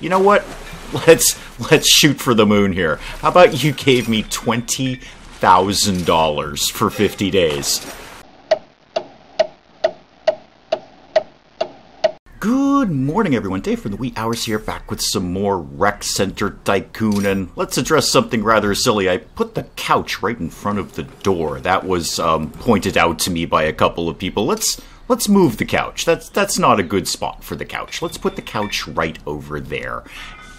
You know what? Let's let's shoot for the moon here. How about you gave me twenty thousand dollars for fifty days? Good morning, everyone. Dave from the wee hours here, back with some more Rec Center Tycoon, and let's address something rather silly. I put the couch right in front of the door. That was um, pointed out to me by a couple of people. Let's let's move the couch. That's that's not a good spot for the couch. Let's put the couch right over there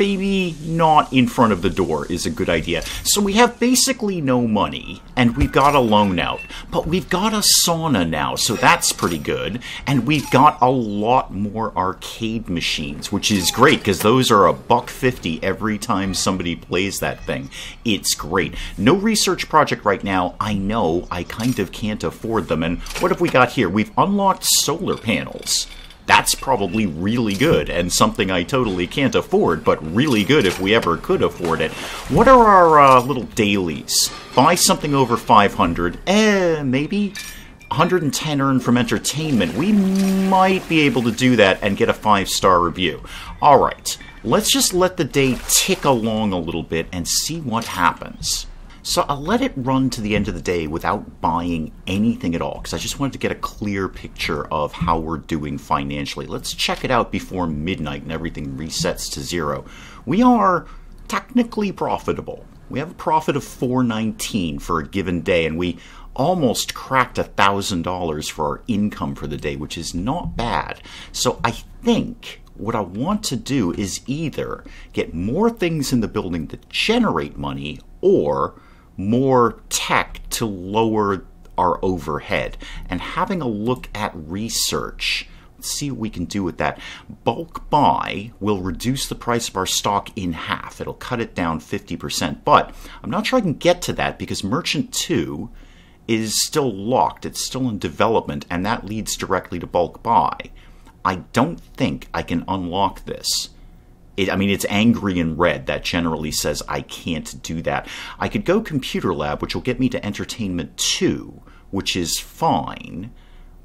maybe not in front of the door is a good idea. So we have basically no money, and we've got a loan out, but we've got a sauna now, so that's pretty good. And we've got a lot more arcade machines, which is great because those are a buck fifty every time somebody plays that thing. It's great. No research project right now. I know I kind of can't afford them. And what have we got here? We've unlocked solar panels that's probably really good and something I totally can't afford, but really good if we ever could afford it. What are our uh, little dailies? Buy something over 500, eh, maybe? 110 earned from entertainment. We might be able to do that and get a five star review. Alright, let's just let the day tick along a little bit and see what happens. So I'll let it run to the end of the day without buying anything at all because I just wanted to get a clear picture of how we're doing financially. Let's check it out before midnight and everything resets to zero. We are technically profitable. We have a profit of 419 for a given day and we almost cracked a thousand dollars for our income for the day, which is not bad. So I think what I want to do is either get more things in the building that generate money or more tech to lower our overhead and having a look at research. Let's see what we can do with that. Bulk buy will reduce the price of our stock in half. It'll cut it down 50%. But I'm not sure I can get to that because Merchant 2 is still locked. It's still in development, and that leads directly to bulk buy. I don't think I can unlock this. It, I mean, it's angry in red. That generally says I can't do that. I could go computer lab, which will get me to entertainment 2, which is fine.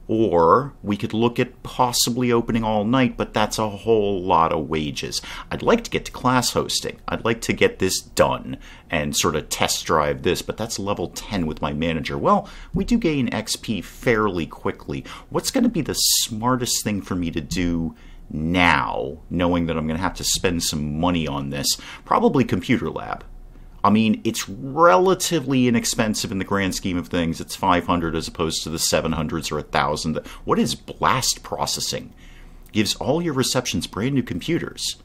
Or we could look at possibly opening all night, but that's a whole lot of wages. I'd like to get to class hosting. I'd like to get this done and sort of test drive this, but that's level 10 with my manager. Well, we do gain XP fairly quickly. What's going to be the smartest thing for me to do now, knowing that I'm going to have to spend some money on this, probably Computer Lab. I mean, it's relatively inexpensive in the grand scheme of things. It's 500 as opposed to the 700s or 1000. What is blast processing? Gives all your receptions brand new computers.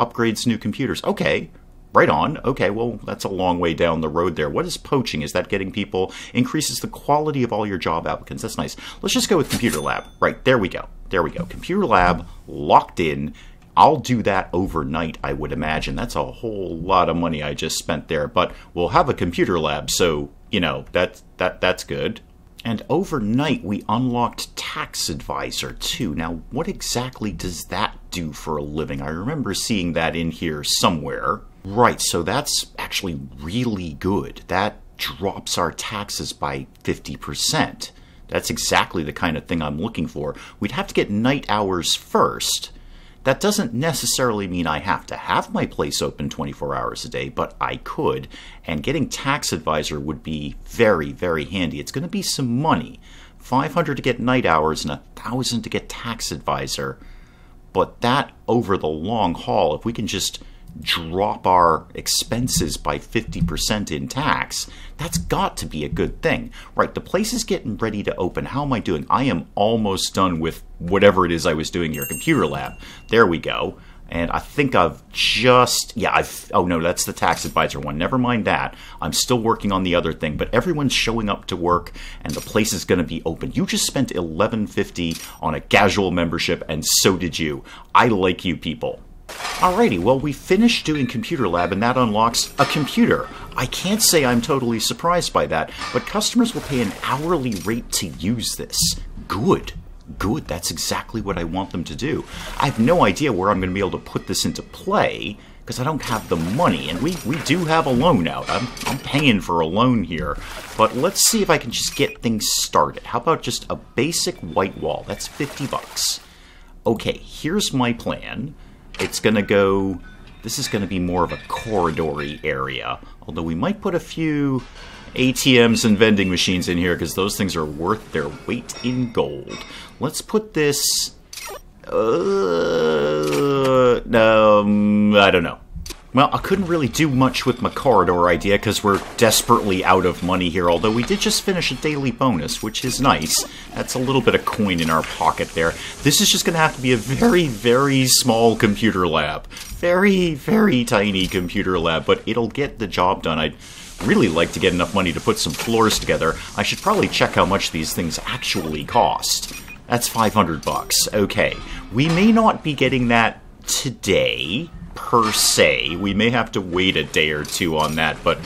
Upgrades new computers. Okay, right on. Okay, well, that's a long way down the road there. What is poaching? Is that getting people, increases the quality of all your job applicants? That's nice. Let's just go with computer lab. Right, there we go. There we go. Computer lab locked in. I'll do that overnight, I would imagine. That's a whole lot of money I just spent there, but we'll have a computer lab, so, you know, that that that's good. And overnight we unlocked Tax Advisor too. Now, what exactly does that do for a living? I remember seeing that in here somewhere. Right, so that's actually really good. That drops our taxes by 50%. That's exactly the kind of thing I'm looking for. We'd have to get night hours first. That doesn't necessarily mean I have to have my place open 24 hours a day, but I could. And getting Tax Advisor would be very, very handy. It's going to be some money 500 to get night hours and 1,000 to get Tax Advisor. But that over the long haul, if we can just drop our expenses by 50% in tax, that's got to be a good thing. Right, the place is getting ready to open. How am I doing? I am almost done with whatever it is I was doing here. Computer lab. There we go. And I think I've just, yeah, I've, oh no, that's the tax advisor one. Never mind that. I'm still working on the other thing, but everyone's showing up to work and the place is going to be open. You just spent 1150 on a casual membership and so did you. I like you people. Alrighty, well, we finished doing Computer Lab, and that unlocks a computer. I can't say I'm totally surprised by that, but customers will pay an hourly rate to use this. Good. Good, that's exactly what I want them to do. I have no idea where I'm going to be able to put this into play, because I don't have the money, and we, we do have a loan out. I'm, I'm paying for a loan here. But let's see if I can just get things started. How about just a basic white wall? That's 50 bucks. Okay, here's my plan it's going to go. This is going to be more of a corridory area. Although we might put a few ATMs and vending machines in here because those things are worth their weight in gold. Let's put this. Uh, um, I don't know. Well, I couldn't really do much with my corridor idea because we're desperately out of money here, although we did just finish a daily bonus, which is nice. That's a little bit of coin in our pocket there. This is just going to have to be a very, very small computer lab. Very, very tiny computer lab, but it'll get the job done. I'd really like to get enough money to put some floors together. I should probably check how much these things actually cost. That's 500 bucks. Okay. We may not be getting that today per se. We may have to wait a day or two on that, but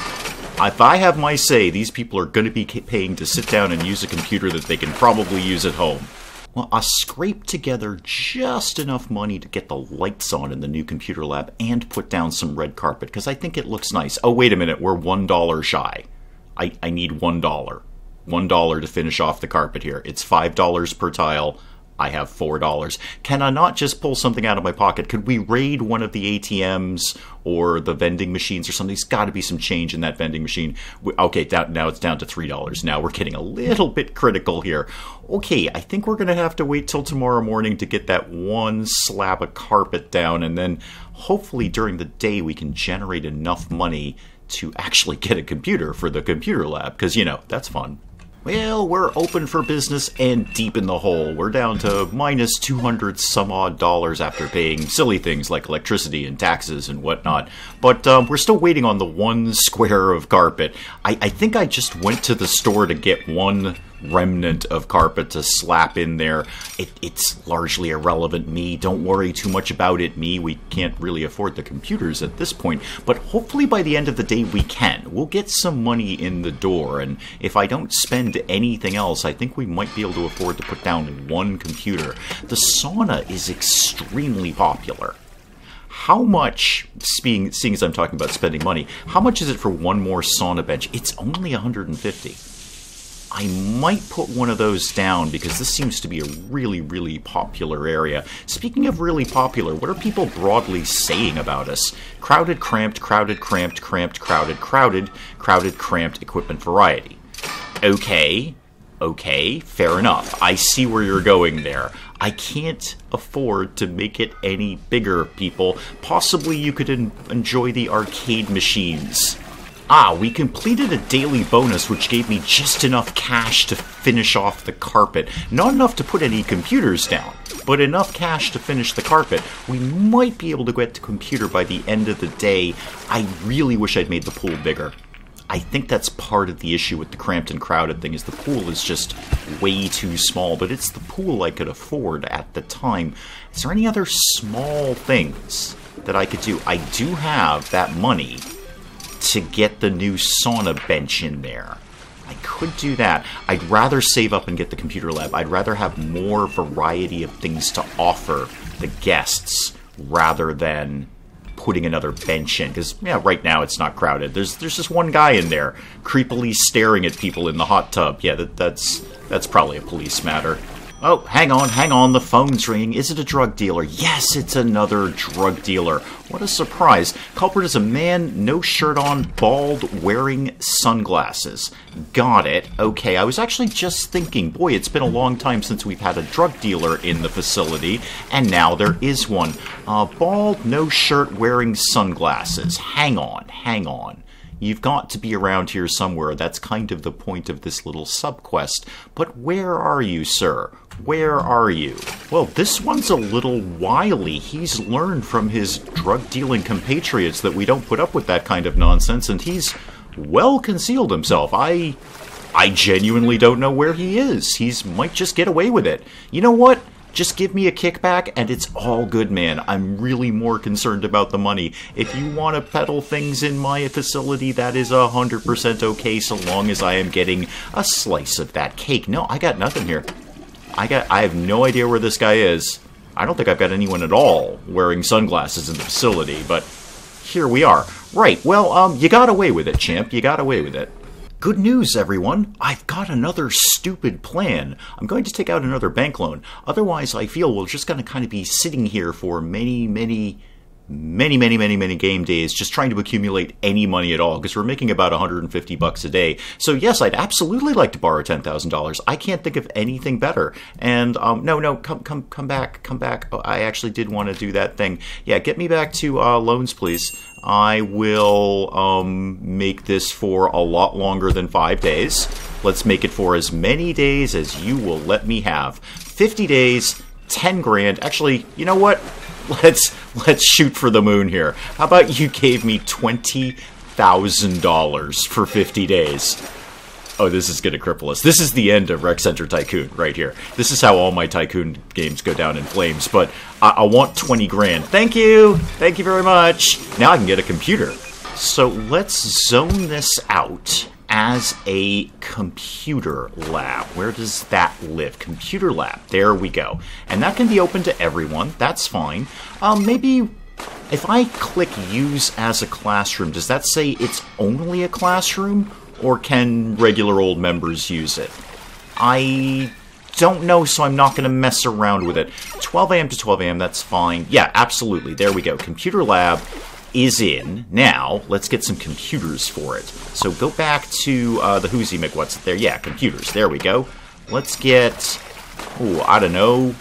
if I have my say, these people are going to be paying to sit down and use a computer that they can probably use at home. Well, I scraped together just enough money to get the lights on in the new computer lab and put down some red carpet because I think it looks nice. Oh, wait a minute, we're $1 shy. I, I need $1. $1 to finish off the carpet here. It's $5 per tile. I have $4. Can I not just pull something out of my pocket? Could we raid one of the ATMs or the vending machines or something? There's got to be some change in that vending machine. Okay, that, now it's down to $3. Now we're getting a little bit critical here. Okay, I think we're going to have to wait till tomorrow morning to get that one slab of carpet down, and then hopefully during the day we can generate enough money to actually get a computer for the computer lab, because, you know, that's fun. Well, we're open for business and deep in the hole. We're down to minus 200 some odd dollars after paying silly things like electricity and taxes and whatnot. But um, we're still waiting on the one square of carpet. I, I think I just went to the store to get one remnant of carpet to slap in there. It, it's largely irrelevant, me. Don't worry too much about it, me. We can't really afford the computers at this point, but hopefully by the end of the day we can. We'll get some money in the door, and if I don't spend anything else, I think we might be able to afford to put down one computer. The sauna is extremely popular how much, seeing, seeing as I'm talking about spending money, how much is it for one more sauna bench? It's only 150. I might put one of those down because this seems to be a really, really popular area. Speaking of really popular, what are people broadly saying about us? Crowded, cramped, crowded, cramped, cramped, crowded, crowded, crowded, cramped equipment variety. Okay, okay, fair enough. I see where you're going there. I can't afford to make it any bigger, people. Possibly you could en enjoy the arcade machines. Ah, we completed a daily bonus which gave me just enough cash to finish off the carpet. Not enough to put any computers down, but enough cash to finish the carpet. We might be able to get the computer by the end of the day. I really wish I'd made the pool bigger. I think that's part of the issue with the cramped and crowded thing is the pool is just way too small, but it's the pool I could afford at the time. Is there any other small things that I could do? I do have that money to get the new sauna bench in there. I could do that. I'd rather save up and get the computer lab. I'd rather have more variety of things to offer the guests rather than putting another bench in because yeah right now it's not crowded there's there's just one guy in there creepily staring at people in the hot tub yeah that, that's that's probably a police matter Oh, hang on, hang on, the phone's ringing. Is it a drug dealer? Yes, it's another drug dealer. What a surprise. Culprit is a man, no shirt on, bald, wearing sunglasses. Got it. Okay, I was actually just thinking, boy, it's been a long time since we've had a drug dealer in the facility, and now there is one. Uh, bald, no shirt, wearing sunglasses. Hang on, hang on. You've got to be around here somewhere. That's kind of the point of this little subquest. But where are you, sir? Where are you? Well, this one's a little wily. He's learned from his drug dealing compatriots that we don't put up with that kind of nonsense, and he's well concealed himself. I. I genuinely don't know where he is. He's might just get away with it. You know what? Just give me a kickback and it's all good, man. I'm really more concerned about the money. If you want to peddle things in my facility, that is 100% okay so long as I am getting a slice of that cake. No, I got nothing here. I got I have no idea where this guy is. I don't think I've got anyone at all wearing sunglasses in the facility, but here we are. Right, well, um, you got away with it, champ. You got away with it. Good news, everyone. I've got another stupid plan. I'm going to take out another bank loan. Otherwise, I feel we're just going to kind of be sitting here for many, many, many, many, many, many game days just trying to accumulate any money at all because we're making about 150 bucks a day. So yes, I'd absolutely like to borrow $10,000. I can't think of anything better. And um, no, no, come, come, come back, come back. Oh, I actually did want to do that thing. Yeah, get me back to uh, loans, please. I will um, make this for a lot longer than five days. Let's make it for as many days as you will let me have. 50 days, 10 grand. Actually, you know what? Let's let's shoot for the moon here. How about you gave me twenty thousand dollars for fifty days? Oh, this is going to cripple us. This is the end of Rec Center Tycoon right here. This is how all my Tycoon games go down in flames. But I, I want 20 grand. Thank you. Thank you very much. Now I can get a computer. So let's zone this out as a computer lab. Where does that live? Computer lab. There we go. And that can be open to everyone. That's fine. Um, maybe if I click use as a classroom, does that say it's only a classroom? Or can regular old members use it? I don't know, so I'm not going to mess around with it. 12 a.m. to 12 a.m., that's fine. Yeah, absolutely. There we go. Computer lab is in. Now, let's get some computers for it. So go back to uh, the Whoozy McWhat's there. Yeah, computers. There we go. Let's get, oh, I don't know,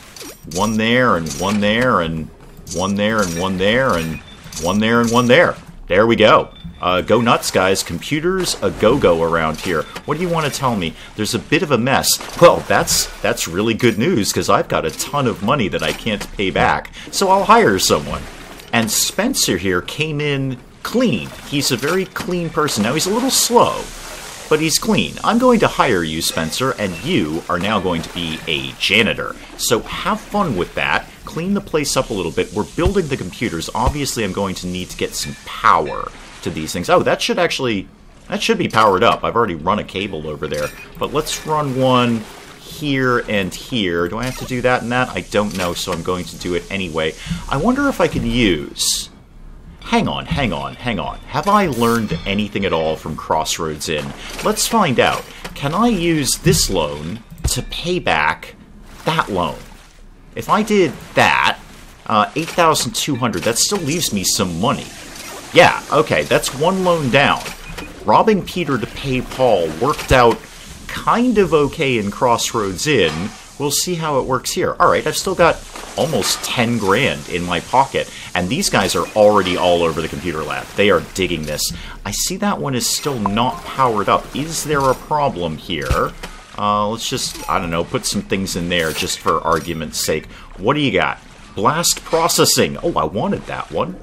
one there and one there and one there and one there and one there and one there. There we go. Uh, go nuts, guys. Computers a go-go around here. What do you want to tell me? There's a bit of a mess. Well, that's that's really good news because I've got a ton of money that I can't pay back. So I'll hire someone. And Spencer here came in clean. He's a very clean person. Now, he's a little slow, but he's clean. I'm going to hire you, Spencer, and you are now going to be a janitor. So have fun with that. Clean the place up a little bit. We're building the computers. Obviously, I'm going to need to get some power to these things. Oh, that should actually... That should be powered up. I've already run a cable over there. But let's run one here and here. Do I have to do that and that? I don't know, so I'm going to do it anyway. I wonder if I can use... Hang on, hang on, hang on. Have I learned anything at all from Crossroads Inn? Let's find out. Can I use this loan to pay back that loan? If I did that, uh, 8,200, that still leaves me some money. Yeah, okay, that's one loan down. Robbing Peter to pay Paul worked out kind of okay in Crossroads Inn. We'll see how it works here. All right, I've still got almost 10 grand in my pocket, and these guys are already all over the computer lab. They are digging this. I see that one is still not powered up. Is there a problem here? Uh, let's just, I don't know, put some things in there just for argument's sake. What do you got? Blast processing. Oh, I wanted that one.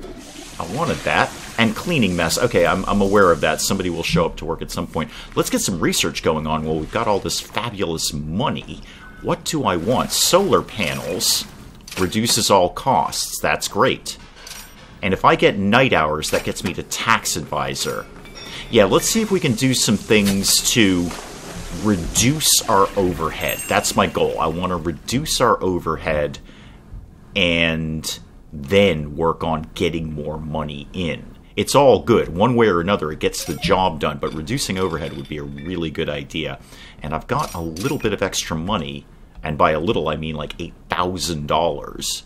I wanted that. And cleaning mess. Okay, I'm, I'm aware of that. Somebody will show up to work at some point. Let's get some research going on. Well, we've got all this fabulous money. What do I want? Solar panels reduces all costs. That's great. And if I get night hours, that gets me to tax advisor. Yeah, let's see if we can do some things to reduce our overhead. That's my goal. I want to reduce our overhead and then work on getting more money in it's all good. One way or another, it gets the job done, but reducing overhead would be a really good idea. And I've got a little bit of extra money, and by a little, I mean like $8,000.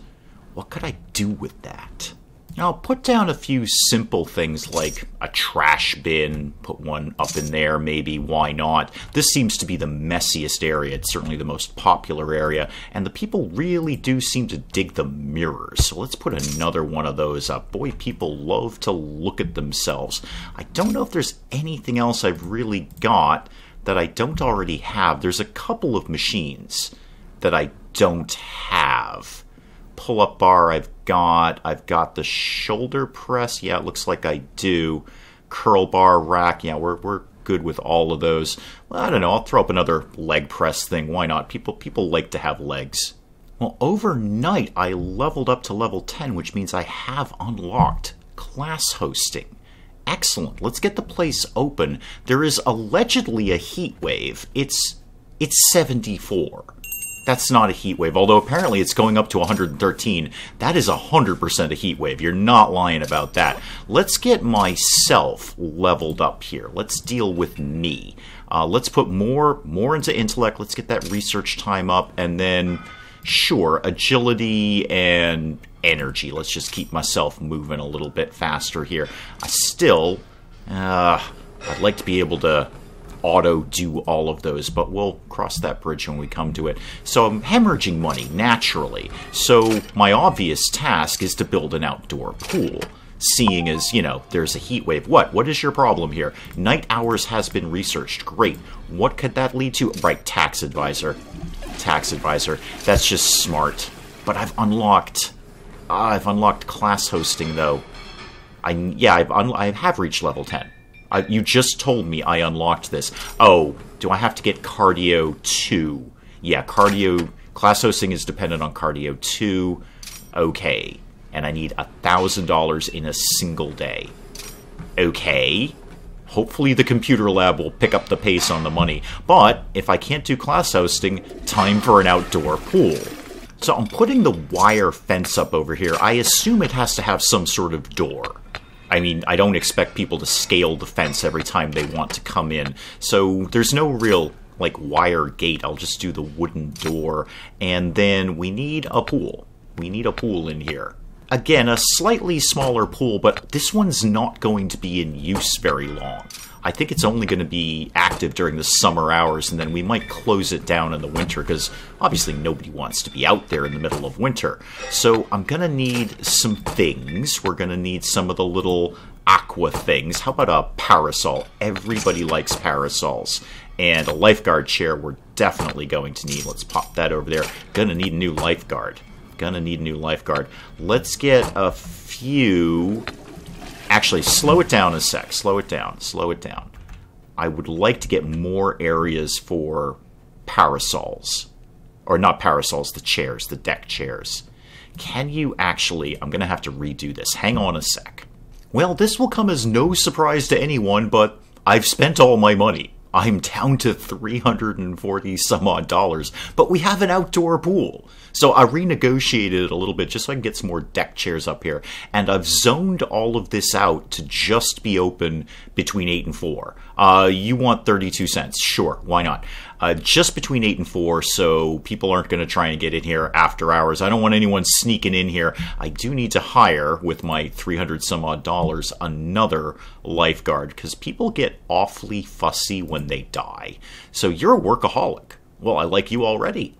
What could I do with that? I'll put down a few simple things like a trash bin, put one up in there, maybe, why not? This seems to be the messiest area, it's certainly the most popular area, and the people really do seem to dig the mirrors, so let's put another one of those up. Boy, people love to look at themselves. I don't know if there's anything else I've really got that I don't already have. There's a couple of machines that I don't have pull-up bar I've got. I've got the shoulder press. Yeah, it looks like I do. Curl bar rack. Yeah, we're, we're good with all of those. Well, I don't know. I'll throw up another leg press thing. Why not? People people like to have legs. Well, overnight I leveled up to level 10, which means I have unlocked class hosting. Excellent. Let's get the place open. There is allegedly a heat wave. It's it's 74. That's not a heat wave, although apparently it's going up to 113. That is 100% a heat wave. You're not lying about that. Let's get myself leveled up here. Let's deal with me. Uh, let's put more more into intellect. Let's get that research time up, and then sure, agility and energy. Let's just keep myself moving a little bit faster here. I still, uh, I'd like to be able to auto do all of those, but we'll cross that bridge when we come to it. So I'm hemorrhaging money naturally. So my obvious task is to build an outdoor pool. Seeing as, you know, there's a heat wave. What? What is your problem here? Night hours has been researched. Great. What could that lead to? Right, tax advisor. Tax advisor. That's just smart. But I've unlocked... Uh, I've unlocked class hosting, though. I, yeah, I've I have reached level 10. I, you just told me I unlocked this. Oh, do I have to get cardio 2? Yeah, cardio... Class hosting is dependent on cardio 2. Okay. And I need a $1,000 in a single day. Okay. Hopefully the computer lab will pick up the pace on the money. But if I can't do class hosting, time for an outdoor pool. So I'm putting the wire fence up over here. I assume it has to have some sort of door. I mean, I don't expect people to scale the fence every time they want to come in. So there's no real like wire gate. I'll just do the wooden door. And then we need a pool. We need a pool in here. Again, a slightly smaller pool, but this one's not going to be in use very long. I think it's only going to be active during the summer hours, and then we might close it down in the winter, because obviously nobody wants to be out there in the middle of winter. So I'm going to need some things. We're going to need some of the little aqua things. How about a parasol? Everybody likes parasols. And a lifeguard chair we're definitely going to need. Let's pop that over there. Gonna need a new lifeguard. Gonna need a new lifeguard. Let's get a few Actually, slow it down a sec. Slow it down. Slow it down. I would like to get more areas for parasols. Or not parasols, the chairs, the deck chairs. Can you actually... I'm going to have to redo this. Hang on a sec. Well, this will come as no surprise to anyone, but I've spent all my money. I'm down to 340 some odd dollars, but we have an outdoor pool. So I renegotiated it a little bit just so I can get some more deck chairs up here. And I've zoned all of this out to just be open between 8 and 4. Uh, you want 32 cents. Sure, why not? Uh, just between 8 and 4, so people aren't going to try and get in here after hours. I don't want anyone sneaking in here. I do need to hire, with my 300 some odd dollars, another lifeguard, because people get awfully fussy when they die. So you're a workaholic. Well, I like you already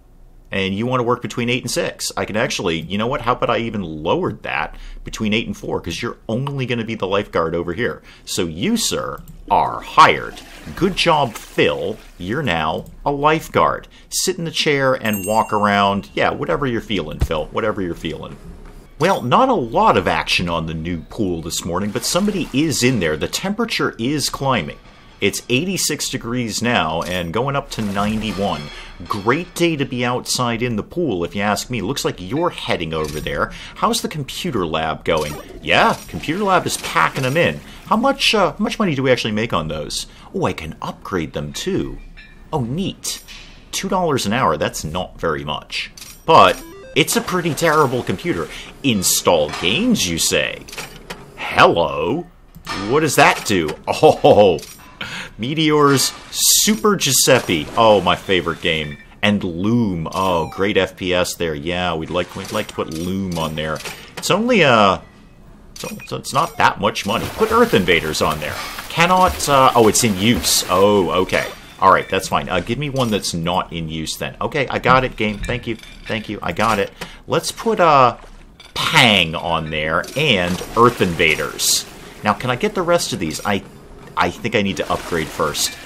and you want to work between 8 and 6, I can actually, you know what, how about I even lowered that between 8 and 4, because you're only going to be the lifeguard over here. So you, sir, are hired. Good job, Phil. You're now a lifeguard. Sit in the chair and walk around. Yeah, whatever you're feeling, Phil, whatever you're feeling. Well, not a lot of action on the new pool this morning, but somebody is in there. The temperature is climbing. It's 86 degrees now and going up to 91. Great day to be outside in the pool, if you ask me. Looks like you're heading over there. How's the computer lab going? Yeah, computer lab is packing them in. How much, uh, how much money do we actually make on those? Oh, I can upgrade them too. Oh, neat. $2 an hour, that's not very much. But it's a pretty terrible computer. Install games, you say? Hello? What does that do? Oh, Meteors, Super Giuseppe. Oh, my favorite game. And Loom. Oh, great FPS there. Yeah, we'd like we'd like to put Loom on there. It's only uh, so, so it's not that much money. Put Earth Invaders on there. Cannot. Uh, oh, it's in use. Oh, okay. All right, that's fine. Uh, give me one that's not in use then. Okay, I got it, game. Thank you. Thank you. I got it. Let's put uh, Pang on there and Earth Invaders. Now, can I get the rest of these? I I think I need to upgrade first.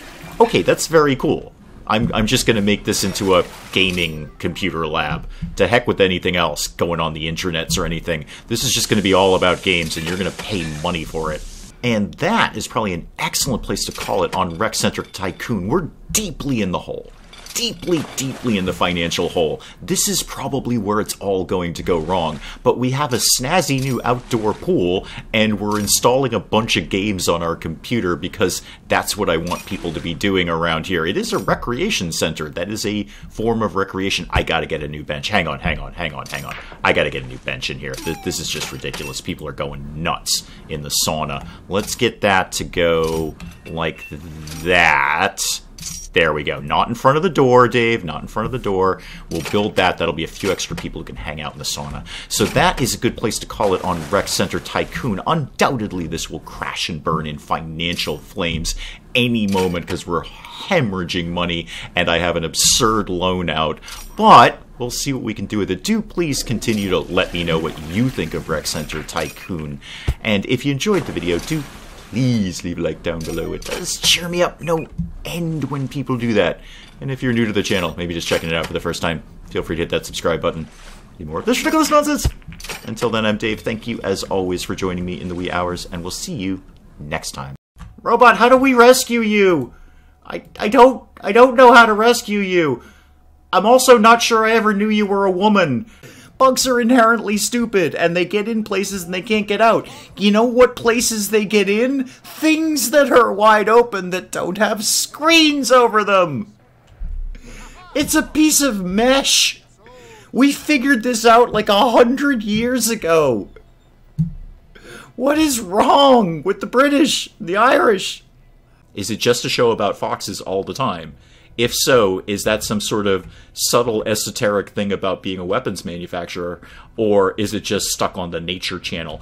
Okay, that's very cool. I'm, I'm just going to make this into a gaming computer lab. To heck with anything else going on the internets or anything. This is just going to be all about games, and you're going to pay money for it. And that is probably an excellent place to call it on Rec Center Tycoon. We're deeply in the hole. Deeply, deeply in the financial hole. This is probably where it's all going to go wrong. But we have a snazzy new outdoor pool, and we're installing a bunch of games on our computer because that's what I want people to be doing around here. It is a recreation center. That is a form of recreation. I gotta get a new bench. Hang on, hang on, hang on, hang on. I gotta get a new bench in here. This is just ridiculous. People are going nuts in the sauna. Let's get that to go like that. There we go. Not in front of the door, Dave. Not in front of the door. We'll build that. That'll be a few extra people who can hang out in the sauna. So that is a good place to call it on Rec Center Tycoon. Undoubtedly, this will crash and burn in financial flames any moment because we're hemorrhaging money and I have an absurd loan out. But we'll see what we can do with it. Do please continue to let me know what you think of Rec Center Tycoon. And if you enjoyed the video, do please leave a like down below. It does cheer me up no end when people do that. And if you're new to the channel, maybe just checking it out for the first time, feel free to hit that subscribe button. Need more of this ridiculous nonsense. Until then, I'm Dave. Thank you, as always, for joining me in the wee hours, and we'll see you next time. Robot, how do we rescue you? I, I don't I don't know how to rescue you. I'm also not sure I ever knew you were a woman. Bugs are inherently stupid, and they get in places and they can't get out. You know what places they get in? Things that are wide open that don't have screens over them. It's a piece of mesh. We figured this out like a hundred years ago. What is wrong with the British, the Irish? Is it just a show about foxes all the time? If so, is that some sort of subtle esoteric thing about being a weapons manufacturer, or is it just stuck on the Nature Channel?